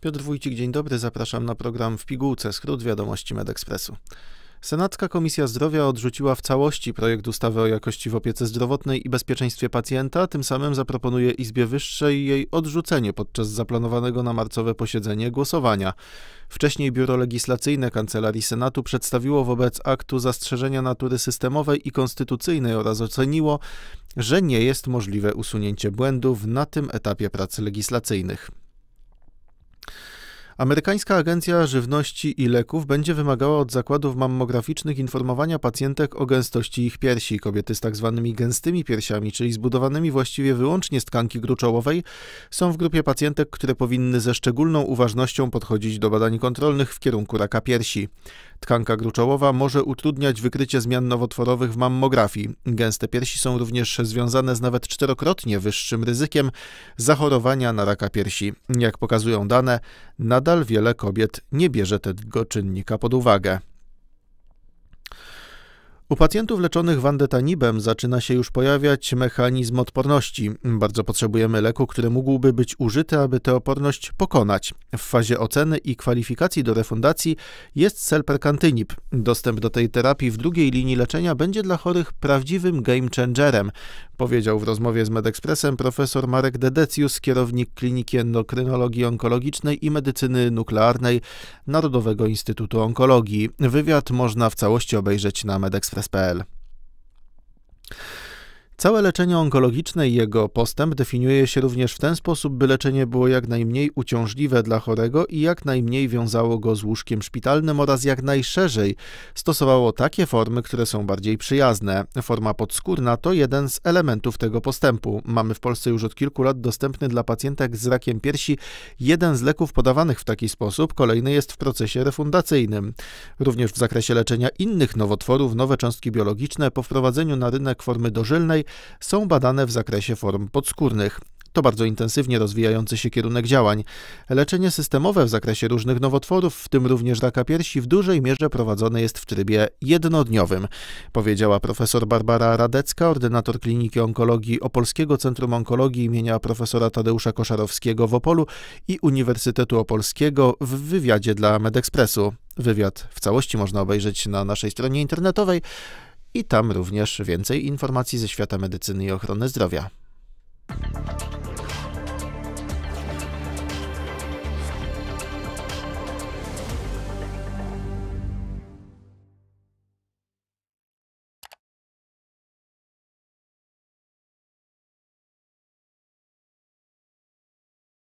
Piotr Wójcik, dzień dobry. Zapraszam na program w pigułce skrót wiadomości Medekspresu. Senacka Komisja Zdrowia odrzuciła w całości projekt ustawy o jakości w opiece zdrowotnej i bezpieczeństwie pacjenta, tym samym zaproponuje Izbie Wyższej jej odrzucenie podczas zaplanowanego na marcowe posiedzenie głosowania. Wcześniej Biuro Legislacyjne Kancelarii Senatu przedstawiło wobec aktu zastrzeżenia natury systemowej i konstytucyjnej oraz oceniło, że nie jest możliwe usunięcie błędów na tym etapie prac legislacyjnych. Amerykańska Agencja Żywności i Leków będzie wymagała od zakładów mammograficznych informowania pacjentek o gęstości ich piersi. Kobiety z tak zwanymi gęstymi piersiami, czyli zbudowanymi właściwie wyłącznie z tkanki gruczołowej, są w grupie pacjentek, które powinny ze szczególną uważnością podchodzić do badań kontrolnych w kierunku raka piersi. Tkanka gruczołowa może utrudniać wykrycie zmian nowotworowych w mammografii. Gęste piersi są również związane z nawet czterokrotnie wyższym ryzykiem zachorowania na raka piersi. Jak pokazują dane, nadal wiele kobiet nie bierze tego czynnika pod uwagę. U pacjentów leczonych wandetanibem zaczyna się już pojawiać mechanizm odporności. Bardzo potrzebujemy leku, który mógłby być użyty, aby tę oporność pokonać. W fazie oceny i kwalifikacji do refundacji jest selperkantynib. Dostęp do tej terapii w drugiej linii leczenia będzie dla chorych prawdziwym game changerem, powiedział w rozmowie z Medexpressem profesor Marek Dedecius, kierownik Kliniki Endokrynologii Onkologicznej i Medycyny Nuklearnej Narodowego Instytutu Onkologii. Wywiad można w całości obejrzeć na medexpress.pl. Całe leczenie onkologiczne i jego postęp definiuje się również w ten sposób, by leczenie było jak najmniej uciążliwe dla chorego i jak najmniej wiązało go z łóżkiem szpitalnym oraz jak najszerzej stosowało takie formy, które są bardziej przyjazne. Forma podskórna to jeden z elementów tego postępu. Mamy w Polsce już od kilku lat dostępny dla pacjentek z rakiem piersi jeden z leków podawanych w taki sposób, kolejny jest w procesie refundacyjnym. Również w zakresie leczenia innych nowotworów nowe cząstki biologiczne po wprowadzeniu na rynek formy dożylnej są badane w zakresie form podskórnych. To bardzo intensywnie rozwijający się kierunek działań. Leczenie systemowe w zakresie różnych nowotworów, w tym również raka piersi, w dużej mierze prowadzone jest w trybie jednodniowym, powiedziała profesor Barbara Radecka, ordynator Kliniki Onkologii Opolskiego Centrum Onkologii imienia profesora Tadeusza Koszarowskiego w Opolu i Uniwersytetu Opolskiego w wywiadzie dla Medekspresu. Wywiad w całości można obejrzeć na naszej stronie internetowej i tam również więcej informacji ze świata medycyny i ochrony zdrowia.